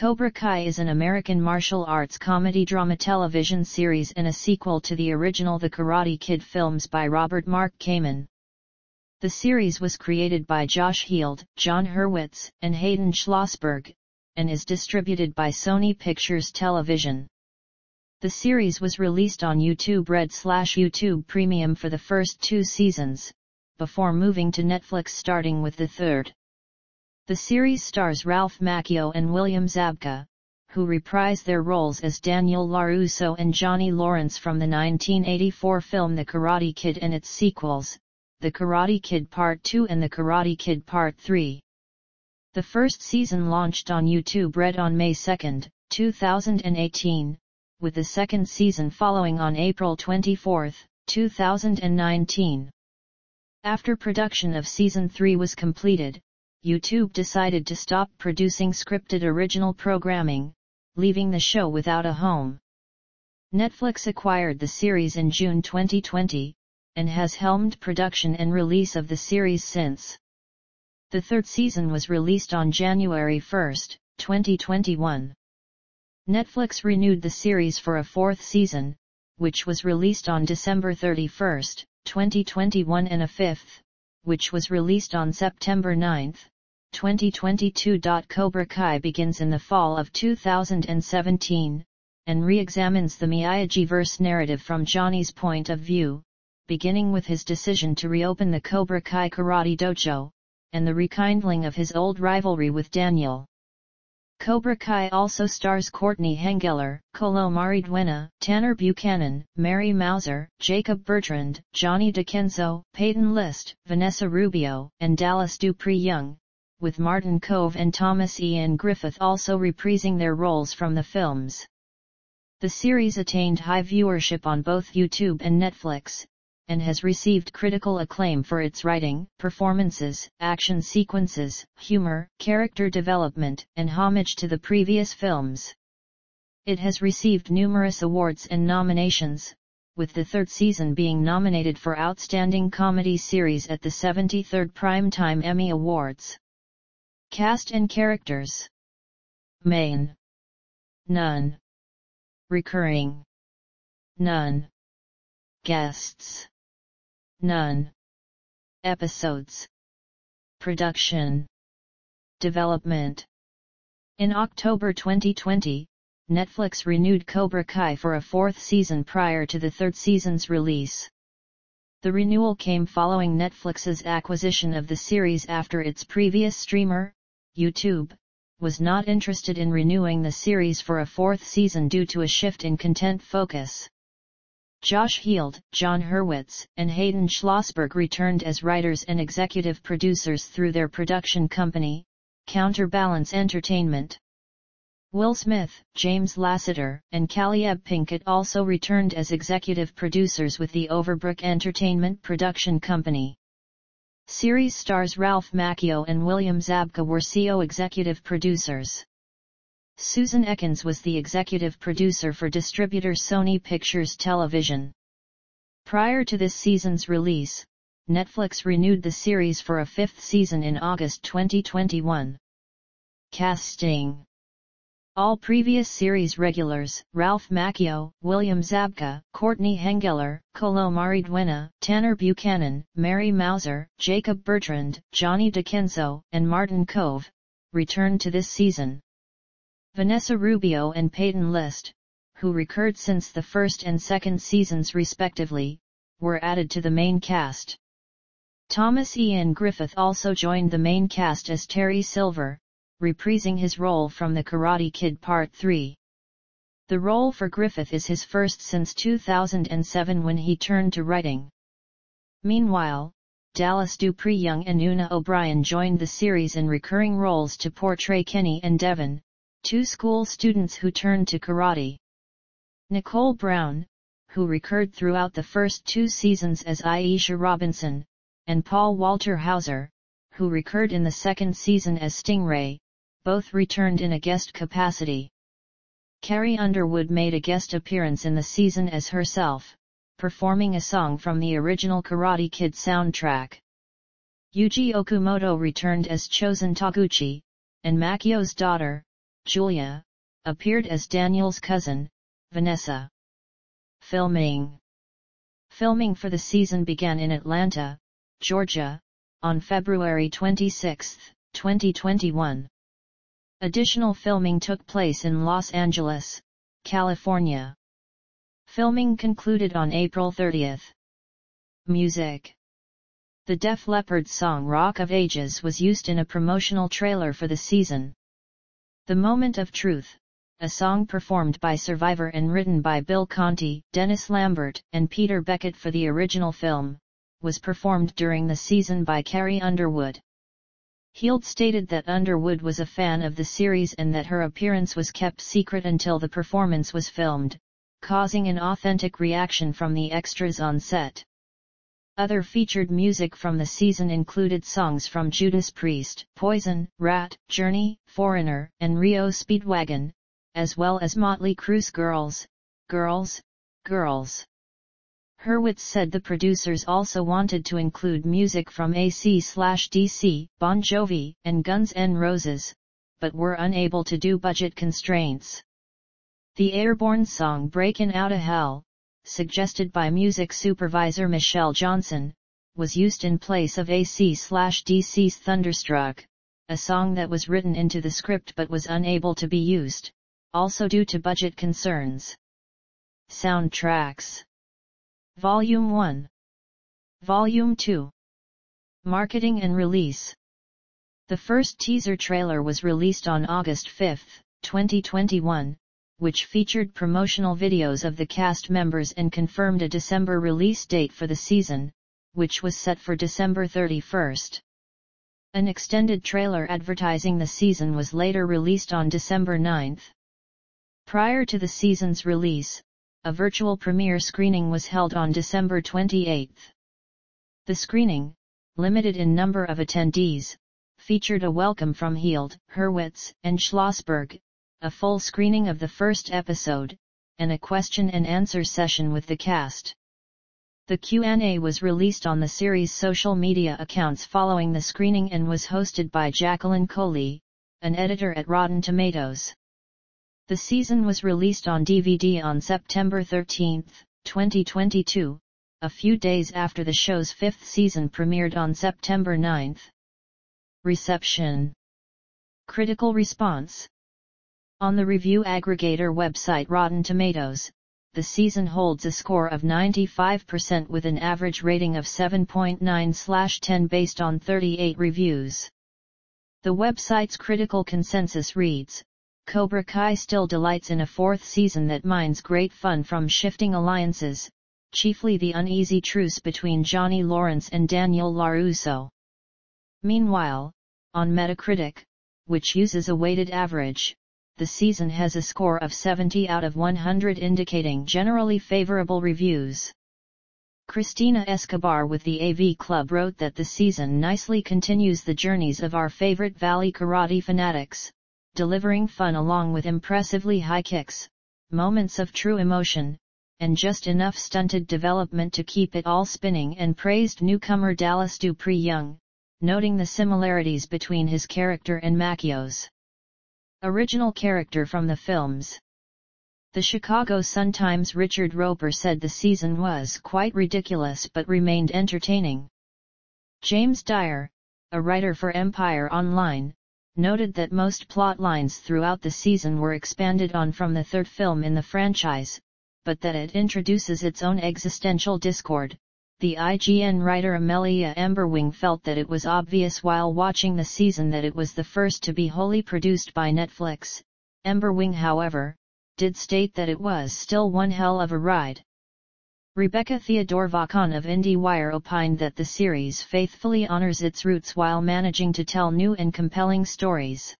Cobra Kai is an American martial arts comedy drama television series and a sequel to the original The Karate Kid films by Robert Mark Kamen. The series was created by Josh Heald, Jon Hurwitz, and Hayden Schlossberg, and is distributed by Sony Pictures Television. The series was released on YouTube Red slash YouTube Premium for the first two seasons, before moving to Netflix starting with the third. The series stars Ralph Macchio and William Zabka, who reprise their roles as Daniel LaRusso and Johnny Lawrence from the 1984 film The Karate Kid and its sequels, The Karate Kid Part 2 and The Karate Kid Part 3. The first season launched on YouTube Red on May 2, 2018, with the second season following on April 24, 2019. After production of season 3 was completed, YouTube decided to stop producing scripted original programming, leaving the show without a home. Netflix acquired the series in June 2020, and has helmed production and release of the series since. The third season was released on January 1, 2021. Netflix renewed the series for a fourth season, which was released on December 31, 2021 and a fifth, which was released on September 9, 2022. Cobra Kai begins in the fall of 2017, and re-examines the Miyagi-verse narrative from Johnny's point of view, beginning with his decision to reopen the Cobra Kai Karate Dojo, and the rekindling of his old rivalry with Daniel. Cobra Kai also stars Courtney Henggeler, Xolo Mariduena, Tanner Buchanan, Mary Mouser, Jacob Bertrand, Gianni DeCenzo, Peyton List, Vanessa Rubio, and Dallas Dupree Young, with Martin Kove and Thomas Ian Griffith also reprising their roles from the films. The series attained high viewership on both YouTube and Netflix, and has received critical acclaim for its writing, performances, action sequences, humor, character development, and homage to the previous films. It has received numerous awards and nominations, with the third season being nominated for Outstanding Comedy Series at the 73rd Primetime Emmy Awards. Cast and Characters. Main. None. Recurring. None. Guests None. Episodes. Production. Development. In October 2020, Netflix renewed Cobra Kai for a fourth season prior to the third season's release. The renewal came following Netflix's acquisition of the series after its previous streamer, YouTube, was not interested in renewing the series for a fourth season due to a shift in content focus. Josh Heald, Jon Hurwitz, and Hayden Schlossberg returned as writers and executive producers through their production company, Counterbalance Entertainment. Will Smith, James Lassiter, and Calliope Pinkett also returned as executive producers with the Overbrook Entertainment production company. Series stars Ralph Macchio and William Zabka were CO executive producers. Susan Ekins was the executive producer for distributor Sony Pictures Television. Prior to this season's release, Netflix renewed the series for a fifth season in August 2021. Casting All previous series regulars, Ralph Macchio, William Zabka, Courtney Henggeler, Xolo Mariduena, Tanner Buchanan, Mary Mouser, Jacob Bertrand, Gianni DeCenzo, and Martin Kove, returned to this season. Vanessa Rubio and Peyton List, who recurred since the first and second seasons respectively, were added to the main cast. Thomas Ian Griffith also joined the main cast as Terry Silver, reprising his role from The Karate Kid Part 3. The role for Griffith is his first since 2007 when he turned to writing. Meanwhile, Dallas Dupree Young and Oona O'Brien joined the series in recurring roles to portray Kenny and Devon, two school students who turned to karate. Nichole Brown, who recurred throughout the first two seasons as Aisha Robinson, and Paul Walter Hauser, who recurred in the second season as Stingray, both returned in a guest capacity. Carrie Underwood made a guest appearance in the season as herself, performing a song from the original Karate Kid soundtrack. Yuji Okumoto returned as Chozen Toguchi, and Macchio's daughter, Julia, appeared as Daniel's cousin, Vanessa. Filming Filming for the season began in Atlanta, Georgia, on February 26, 2021. Additional filming took place in Los Angeles, California. Filming concluded on April 30. Music The Def Leppard song Rock of Ages was used in a promotional trailer for the season. The Moment of Truth, a song performed by Survivor and written by Bill Conti, Dennis Lambert, and Peter Beckett for the original film, was performed during the season by Carrie Underwood. Heald stated that Underwood was a fan of the series and that her appearance was kept secret until the performance was filmed, causing an authentic reaction from the extras on set. Other featured music from the season included songs from Judas Priest, Poison, Ratt, Journey, Foreigner, and REO Speedwagon, as well as Motley Crue's Girls, Girls, Girls. Hurwitz said the producers also wanted to include music from AC/DC, Bon Jovi, and Guns N' Roses, but were unable to do budget constraints. The Airbourne song Breakin' Outta Hell, suggested by music supervisor Michelle Johnson, was used in place of AC/DC's Thunderstruck, a song that was written into the script but was unable to be used, also due to budget concerns. Soundtracks. Volume 1 Volume 2 Marketing and Release. The first teaser trailer was released on August 5, 2021, which featured promotional videos of the cast members and confirmed a December release date for the season, which was set for December 31. An extended trailer advertising the season was later released on December 9. Prior to the season's release, a virtual premiere screening was held on December 28. The screening, limited in number of attendees, featured a welcome from Heald, Hurwitz, and Schlossberg, a full screening of the first episode, and a question and answer session with the cast. The Q&A was released on the series' social media accounts following the screening and was hosted by Jacqueline Coley, an editor at Rotten Tomatoes. The season was released on DVD on September 13, 2022, a few days after the show's fifth season premiered on September 9. Reception Critical response on the review aggregator website Rotten Tomatoes, the season holds a score of 95% with an average rating of 7.9/10 based on 38 reviews. The website's critical consensus reads, Cobra Kai still delights in a fourth season that mines great fun from shifting alliances, chiefly the uneasy truce between Johnny Lawrence and Daniel LaRusso. Meanwhile, on Metacritic, which uses a weighted average, the season has a score of 70 out of 100 indicating generally favorable reviews. Christina Escobar with the AV Club wrote that the season nicely continues the journeys of our favorite Valley Karate fanatics, delivering fun along with impressively high kicks, moments of true emotion, and just enough stunted development to keep it all spinning and praised newcomer Dallas Dupree Young, noting the similarities between his character and Macchio's. Original character from the films The Chicago Sun-Times Richard Roeper said the season was quite ridiculous but remained entertaining. James Dyer, a writer for Empire Online, noted that most plot lines throughout the season were expanded on from the third film in the franchise, but that it introduces its own existential discord, the IGN writer Amelia Emberwing felt that it was obvious while watching the season that it was the first to be wholly produced by Netflix. Emberwing however, did state that it was still one hell of a ride. Rebecca Theodore Vachon of IndieWire opined that the series faithfully honors its roots while managing to tell new and compelling stories.